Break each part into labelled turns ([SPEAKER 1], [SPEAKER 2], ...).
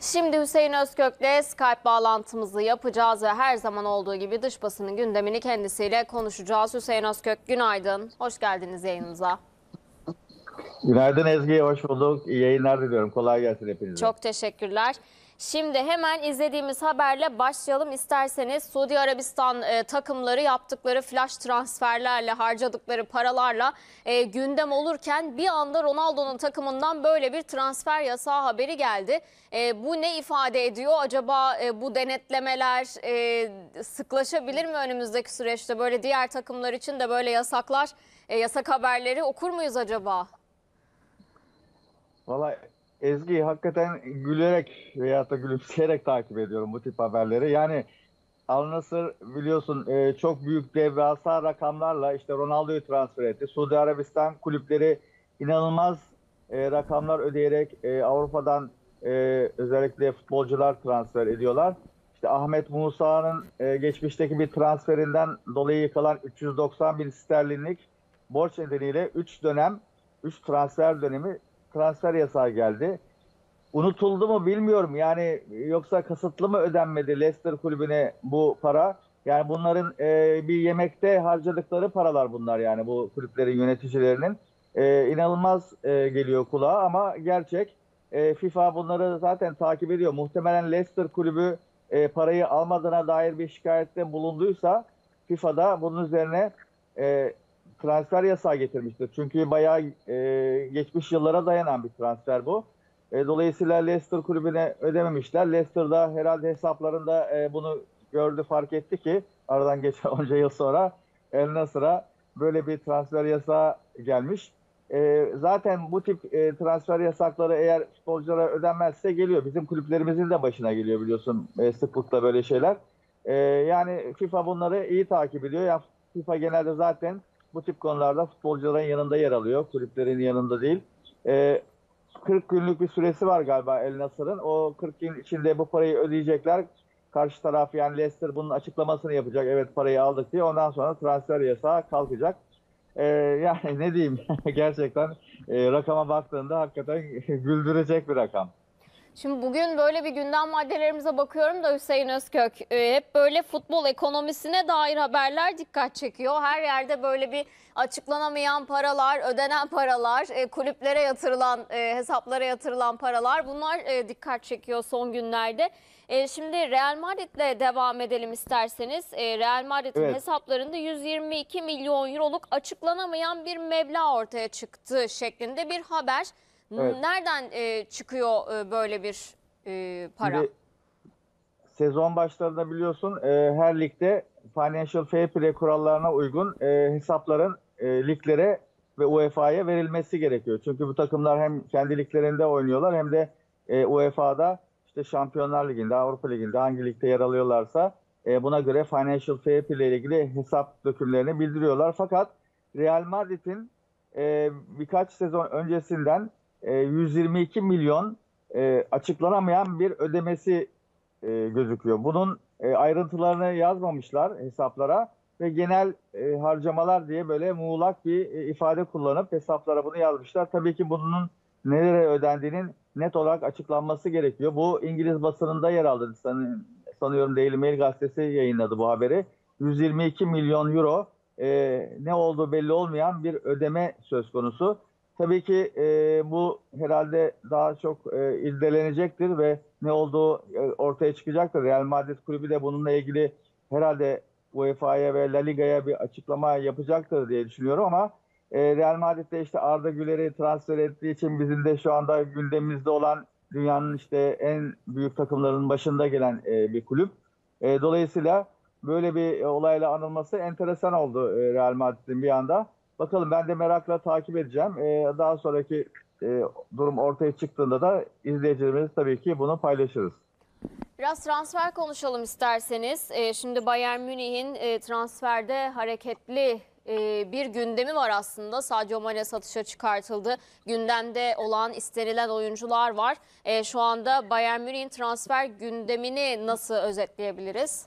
[SPEAKER 1] Şimdi Hüseyin Özkök'le Skype bağlantımızı yapacağız ve her zaman olduğu gibi dış basının gündemini kendisiyle konuşacağız. Hüseyin Özkök günaydın, hoş geldiniz yayınımıza.
[SPEAKER 2] Günaydın Ezgi, hoş bulduk. İyi yayınlar diliyorum. Kolay gelsin hepinize.
[SPEAKER 1] Çok teşekkürler. Şimdi hemen izlediğimiz haberle başlayalım isterseniz. Suudi Arabistan e, takımları yaptıkları flash transferlerle harcadıkları paralarla e, gündem olurken bir anda Ronaldo'nun takımından böyle bir transfer yasağı haberi geldi. E, bu ne ifade ediyor? Acaba e, bu denetlemeler e, sıklaşabilir mi önümüzdeki süreçte? Böyle diğer takımlar için de böyle yasaklar, e, yasak haberleri okur muyuz acaba?
[SPEAKER 2] Valla Ezgi hakikaten gülerek veyahut da gülümseyerek takip ediyorum bu tip haberleri. Yani Al Nassr biliyorsun e, çok büyük devasa rakamlarla işte Ronaldo'yu transfer etti. Suudi Arabistan kulüpleri inanılmaz e, rakamlar ödeyerek e, Avrupa'dan e, özellikle futbolcular transfer ediyorlar. İşte Ahmet Musa'nın e, geçmişteki bir transferinden dolayı yıkılan 390 bin sterlinlik borç nedeniyle 3 dönem, 3 transfer dönemi transfer yasağı geldi. Unutuldu mu bilmiyorum. Yani yoksa kasıtlı mı ödenmedi Leicester kulübüne bu para? Yani bunların e, bir yemekte harcadıkları paralar bunlar yani bu kulüplerin yöneticilerinin. E, inanılmaz e, geliyor kulağa ama gerçek. E, FIFA bunları zaten takip ediyor. Muhtemelen Leicester kulübü e, parayı almadığına dair bir şikayette bulunduysa FIFA'da bunun üzerine e, transfer yasağı getirmiştir. Çünkü bayağı e, geçmiş yıllara dayanan bir transfer bu. E, dolayısıyla Leicester kulübüne ödememişler. Leicester da herhalde hesaplarında e, bunu gördü, fark etti ki aradan geçen onca yıl sonra El Nasır'a böyle bir transfer yasağı gelmiş. E, zaten bu tip e, transfer yasakları eğer futbolculara ödenmezse geliyor. Bizim kulüplerimizin de başına geliyor biliyorsun e, sıklıkla böyle şeyler. E, yani FIFA bunları iyi takip ediyor. Yani FIFA genelde zaten bu tip konularda futbolcuların yanında yer alıyor. Kulüplerin yanında değil. E, 40 günlük bir süresi var galiba El Nasır'ın. O 40 gün içinde bu parayı ödeyecekler. Karşı taraf yani Leicester bunun açıklamasını yapacak. Evet parayı aldık diye. Ondan sonra transfer yasağı kalkacak. Ee, yani ne diyeyim gerçekten e, rakama baktığında hakikaten güldürecek bir rakam.
[SPEAKER 1] Şimdi bugün böyle bir gündem maddelerimize bakıyorum da Hüseyin Özkök e, hep böyle futbol ekonomisine dair haberler dikkat çekiyor. Her yerde böyle bir açıklanamayan paralar, ödenen paralar, e, kulüplere yatırılan, e, hesaplara yatırılan paralar bunlar dikkat çekiyor son günlerde. Şimdi Real Madrid'le devam edelim isterseniz. Real Madrid'in
[SPEAKER 2] Evet.
[SPEAKER 1] hesaplarında 122 milyon euroluk açıklanamayan bir meblağ ortaya çıktı şeklinde bir haber.
[SPEAKER 2] Evet.
[SPEAKER 1] Nereden e, çıkıyor e, böyle bir e, para?
[SPEAKER 2] Şimdi sezon başlarında biliyorsun e, her ligde Financial Fair Play kurallarına uygun e, hesapların e, liglere ve UEFA'ya verilmesi gerekiyor. Çünkü bu takımlar hem kendi liglerinde oynuyorlar hem de e, UEFA'da işte Şampiyonlar Ligi'nde, Avrupa Ligi'nde hangi ligde yer alıyorlarsa e, buna göre Financial Fair Play ile ilgili hesap dökümlerini bildiriyorlar. Fakat Real Madrid'in e, birkaç sezon öncesinden 122 milyon e, açıklanamayan bir ödemesi e, gözüküyor. Bunun e, ayrıntılarını yazmamışlar hesaplara ve genel e, harcamalar diye böyle muğlak bir e, ifade kullanıp hesaplara bunu yazmışlar. Tabii ki bunun nereye ödendiğinin net olarak açıklanması gerekiyor. Bu İngiliz basınında yer aldı. San- sanıyorum Daily Mail gazetesi yayınladı bu haberi. 122 milyon euro e, ne olduğu belli olmayan bir ödeme söz konusu. Tabii ki e, bu herhalde daha çok e, irdelenecektir ve ne olduğu e, ortaya çıkacaktır. Real Madrid kulübü de bununla ilgili herhalde UEFA'ya ve La Liga'ya bir açıklama yapacaktır diye düşünüyorum ama e, Real Madrid'de işte Arda Güler'i transfer ettiği için bizim de şu anda gündemimizde olan dünyanın işte en büyük takımlarının başında gelen e, bir kulüp. E, dolayısıyla böyle bir e, olayla anılması enteresan oldu e, Real Madrid'in bir anda. Bakalım ben de merakla takip edeceğim. E, daha sonraki e, durum ortaya çıktığında da izleyicilerimiz tabii ki bunu paylaşırız.
[SPEAKER 1] Biraz transfer konuşalım isterseniz. E, şimdi Bayern Münih'in e, transferde hareketli e, bir gündemi var aslında. Sadio Mane satışa çıkartıldı. Gündemde olan istenilen oyuncular var. E, şu anda Bayern Münih'in transfer gündemini nasıl özetleyebiliriz?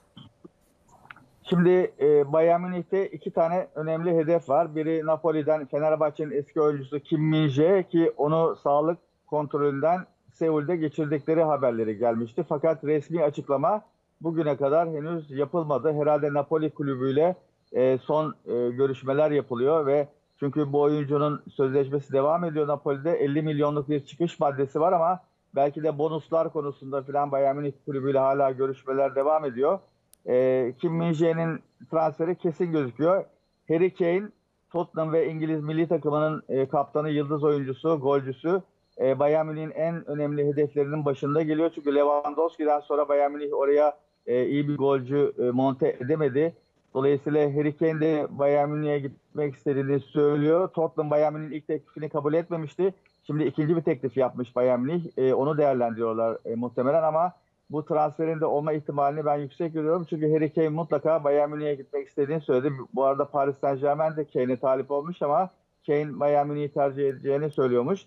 [SPEAKER 2] Şimdi e, Bayern Münih'te iki tane önemli hedef var. Biri Napoli'den Fenerbahçe'nin eski oyuncusu Kim Min-jae ki onu sağlık kontrolünden Seul'de geçirdikleri haberleri gelmişti. Fakat resmi açıklama bugüne kadar henüz yapılmadı. Herhalde Napoli kulübüyle e, son e, görüşmeler yapılıyor ve çünkü bu oyuncunun sözleşmesi devam ediyor Napoli'de 50 milyonluk bir çıkış maddesi var ama belki de bonuslar konusunda filan Bayern Münih kulübüyle hala görüşmeler devam ediyor. E, Kim Min-jae'nin transferi kesin gözüküyor. Harry Kane Tottenham ve İngiliz milli takımının e, kaptanı, yıldız oyuncusu, golcüsü e, Bayern Münih'in en önemli hedeflerinin başında geliyor. Çünkü Lewandowski'den sonra Bayern Münih oraya e, iyi bir golcü e, monte edemedi. Dolayısıyla Harry Kane de Bayern Münih'e gitmek istediğini söylüyor. Tottenham Bayern Münih'in ilk teklifini kabul etmemişti. Şimdi ikinci bir teklif yapmış Bayern Münih. E, onu değerlendiriyorlar e, muhtemelen ama bu transferin de olma ihtimalini ben yüksek görüyorum. Çünkü Harry Kane mutlaka Bayern Münih'e gitmek istediğini söyledi. Bu arada Paris Saint Germain de Kane'e talip olmuş ama Kane Bayern Münih'i tercih edeceğini söylüyormuş.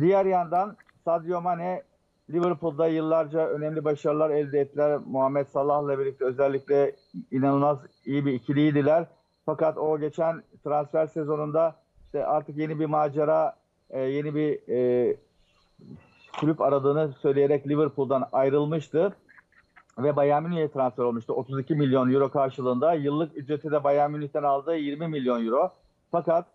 [SPEAKER 2] Diğer yandan Sadio Mane Liverpool'da yıllarca önemli başarılar elde ettiler. Muhammed Salah'la birlikte özellikle inanılmaz iyi bir ikiliydiler. Fakat o geçen transfer sezonunda işte artık yeni bir macera, e, yeni bir e, kulüp aradığını söyleyerek Liverpool'dan ayrılmıştı. Ve Bayern Münih'e transfer olmuştu. 32 milyon euro karşılığında. Yıllık ücreti de Bayern Münih'ten aldığı 20 milyon euro. Fakat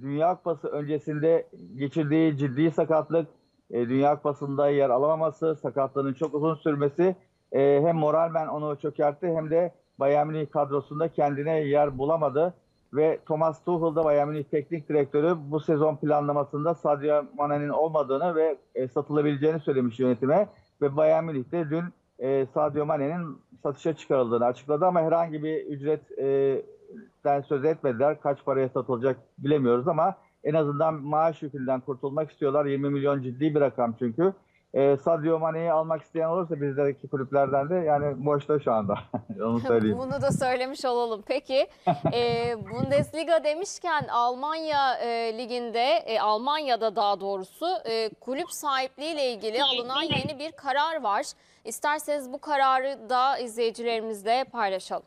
[SPEAKER 2] Dünya Kupası öncesinde geçirdiği ciddi sakatlık, e, Dünya Kupası'nda yer alamaması, sakatlığının çok uzun sürmesi e, hem moralmen onu çökertti hem de Bayern Münih kadrosunda kendine yer bulamadı. Ve Thomas Tuchel da Bayern Münih teknik direktörü bu sezon planlamasında Sadio Mane'nin olmadığını ve e, satılabileceğini söylemiş yönetime. Ve Bayern Münih de dün e, Sadio Mane'nin satışa çıkarıldığını açıkladı ama herhangi bir ücretten söz etmediler. Kaç paraya satılacak bilemiyoruz ama en azından maaş yükünden kurtulmak istiyorlar. 20 milyon ciddi bir rakam çünkü. E, Sadio Mane'yi almak isteyen olursa bizdeki kulüplerden de yani boşta şu anda. Onu söyleyeyim.
[SPEAKER 1] Bunu da söylemiş olalım. Peki e, Bundesliga demişken Almanya e, liginde, e, Almanya'da daha doğrusu e, kulüp sahipliği ile ilgili alınan yeni bir karar var. İsterseniz bu kararı da izleyicilerimizle paylaşalım.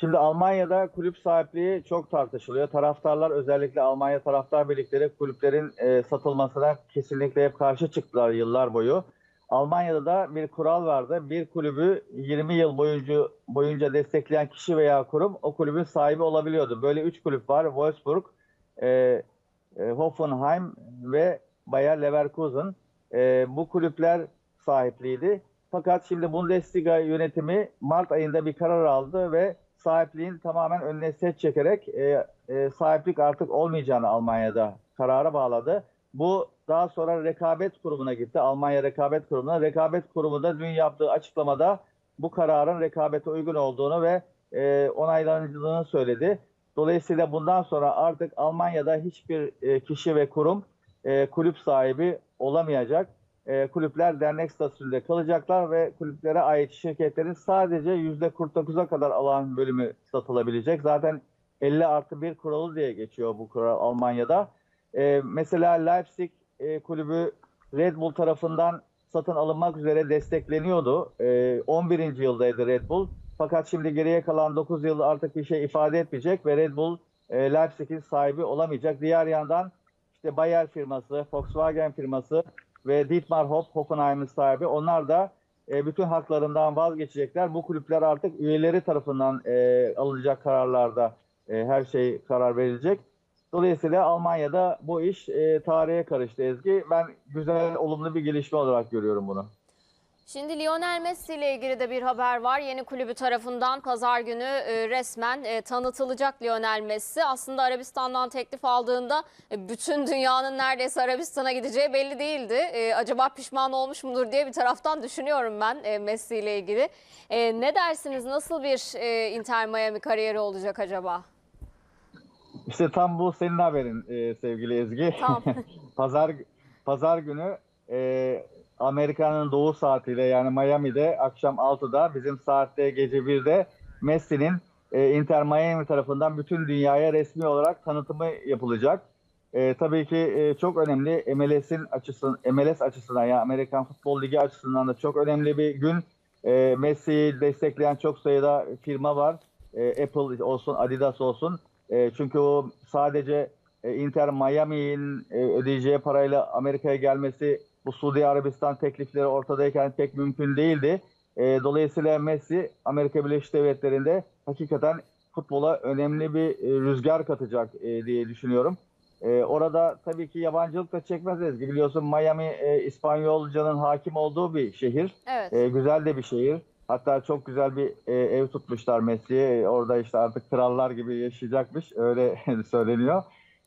[SPEAKER 2] Şimdi Almanya'da kulüp sahipliği çok tartışılıyor. Taraftarlar özellikle Almanya taraftar birlikleri kulüplerin e, satılmasına kesinlikle hep karşı çıktılar yıllar boyu. Almanya'da da bir kural vardı. Bir kulübü 20 yıl boyunca boyunca destekleyen kişi veya kurum o kulübün sahibi olabiliyordu. Böyle üç kulüp var. Wolfsburg, e, e, Hoffenheim ve Bayer Leverkusen. E, bu kulüpler sahipliydi. Fakat şimdi Bundesliga yönetimi Mart ayında bir karar aldı ve sahipliğin tamamen önüne set çekerek e, e, sahiplik artık olmayacağını Almanya'da karara bağladı. Bu daha sonra rekabet kurumuna gitti. Almanya rekabet kurumuna. Rekabet kurumu da dün yaptığı açıklamada bu kararın rekabete uygun olduğunu ve e, onaylanıldığını söyledi. Dolayısıyla bundan sonra artık Almanya'da hiçbir e, kişi ve kurum e, kulüp sahibi olamayacak. E, kulüpler dernek statüsünde kalacaklar ve kulüplere ait şirketlerin sadece %49'a kadar alan bölümü satılabilecek. Zaten 50 artı 1 kuralı diye geçiyor bu kural Almanya'da. E, mesela Leipzig e, kulübü Red Bull tarafından satın alınmak üzere destekleniyordu. E, 11. yıldaydı Red Bull. Fakat şimdi geriye kalan 9 yıl artık bir şey ifade etmeyecek ve Red Bull e, Leipzig'in sahibi olamayacak. Diğer yandan işte Bayer firması, Volkswagen firması ve Dietmar Hopp, Hoffenheim'in sahibi. Onlar da e, bütün haklarından vazgeçecekler. Bu kulüpler artık üyeleri tarafından e, alınacak kararlarda e, her şey karar verilecek. Dolayısıyla Almanya'da bu iş e, tarihe karıştı Ezgi. Ben güzel, olumlu bir gelişme olarak görüyorum bunu.
[SPEAKER 1] Şimdi Lionel Messi ile ilgili de bir haber var. Yeni kulübü tarafından pazar günü e, resmen e, tanıtılacak Lionel Messi. Aslında Arabistan'dan teklif aldığında e, bütün dünyanın neredeyse Arabistan'a gideceği belli değildi. Acaba pişman olmuş mudur diye bir taraftan düşünüyorum ben Messi ile ilgili. Ne dersiniz? Nasıl bir Inter Miami kariyeri olacak acaba?
[SPEAKER 2] İşte tam bu senin haberin sevgili Ezgi.
[SPEAKER 1] Tamam.
[SPEAKER 2] pazar pazar günü e, Amerika'nın doğu saatiyle yani Miami'de akşam 6'da bizim saatte gece 1'de Messi'nin e, Inter Miami tarafından bütün dünyaya resmi olarak tanıtımı yapılacak. E, tabii ki e, çok önemli MLS'in açısından MLS açısından yani Amerikan Futbol Ligi açısından da çok önemli bir gün. E, Messi'yi destekleyen çok sayıda firma var. E, Apple olsun, Adidas olsun. E, çünkü o sadece e, Inter Miami'nin e, ödeyeceği parayla Amerika'ya gelmesi bu Suudi Arabistan teklifleri ortadayken pek mümkün değildi. E, dolayısıyla Messi Amerika Birleşik Devletleri'nde hakikaten futbola önemli bir e, rüzgar katacak e, diye düşünüyorum. E, orada tabii ki yabancılık da çekmez Ezgi. Biliyorsun Miami e, İspanyolcanın hakim olduğu bir şehir.
[SPEAKER 1] Evet.
[SPEAKER 2] E, güzel de bir şehir. Hatta çok güzel bir e, ev tutmuşlar Messi'ye. E, Orada işte artık krallar gibi yaşayacakmış. Öyle söyleniyor.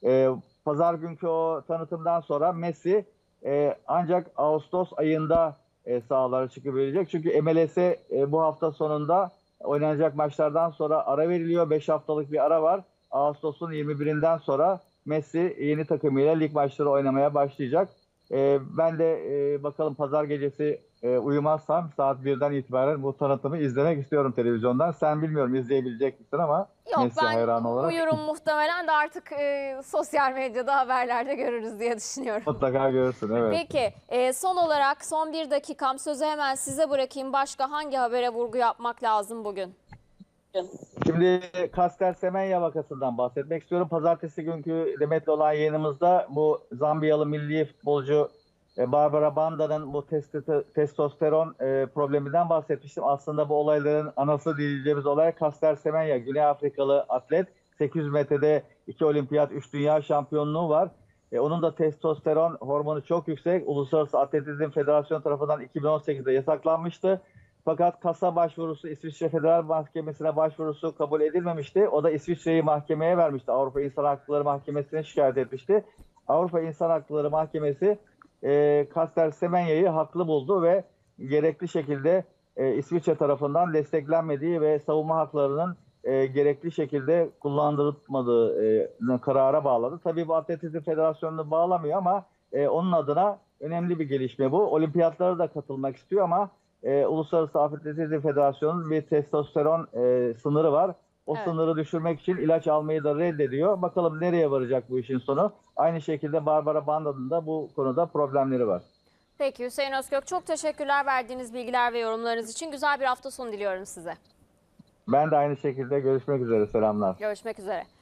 [SPEAKER 2] E, Pazar günkü o tanıtımdan sonra Messi e, ancak Ağustos ayında e, sahalara çıkabilecek. Çünkü MLS'e e, bu hafta sonunda oynanacak maçlardan sonra ara veriliyor. 5 haftalık bir ara var. Ağustos'un 21'inden sonra Messi yeni takımıyla lig maçları oynamaya başlayacak. E, ben de e, bakalım pazar gecesi e, uyumazsam saat 1'den itibaren bu tanıtımı izlemek istiyorum televizyondan. Sen bilmiyorum izleyebilecek misin ama
[SPEAKER 1] Yok
[SPEAKER 2] Messi hayranı olarak
[SPEAKER 1] uyurum muhtemelen de artık e, sosyal medyada haberlerde görürüz diye düşünüyorum.
[SPEAKER 2] mutlaka görürsün. Evet.
[SPEAKER 1] Peki e, son olarak son bir dakikam sözü hemen size bırakayım. Başka hangi habere vurgu yapmak lazım bugün?
[SPEAKER 2] Şimdi Kastel Semenya vakasından bahsetmek istiyorum. Pazartesi günkü Demet'le olan yayınımızda bu Zambiyalı milli futbolcu Barbara Banda'nın bu test- testosteron e, probleminden bahsetmiştim. Aslında bu olayların anası diyeceğimiz olay Kastel Semenya, Güney Afrikalı atlet. 800 metrede 2 olimpiyat, 3 dünya şampiyonluğu var. E, onun da testosteron hormonu çok yüksek. Uluslararası Atletizm Federasyonu tarafından 2018'de yasaklanmıştı. Fakat kasa başvurusu İsviçre Federal Mahkemesi'ne başvurusu kabul edilmemişti. O da İsviçre'yi mahkemeye vermişti. Avrupa İnsan Hakları Mahkemesi'ne şikayet etmişti. Avrupa İnsan Hakları Mahkemesi e, Kastel Semenya'yı haklı buldu ve gerekli şekilde e, İsviçre tarafından desteklenmediği ve savunma haklarının e, gerekli şekilde kullandırılmadığı e, karara bağladı. Tabii bu Atletizm Federasyonu'nu bağlamıyor ama e, onun adına önemli bir gelişme bu. Olimpiyatlara da katılmak istiyor ama e, Uluslararası Atletizm Federasyonu'nun bir testosteron e, sınırı var. O
[SPEAKER 1] Evet.
[SPEAKER 2] sınırı düşürmek için ilaç almayı da reddediyor. Bakalım nereye varacak bu işin sonu. Aynı şekilde Barbara Banda'nın da bu konuda problemleri var.
[SPEAKER 1] Peki Hüseyin Özkök çok teşekkürler verdiğiniz bilgiler ve yorumlarınız için. Güzel bir hafta sonu diliyorum size.
[SPEAKER 2] Ben de aynı şekilde görüşmek üzere. Selamlar.
[SPEAKER 1] Görüşmek üzere.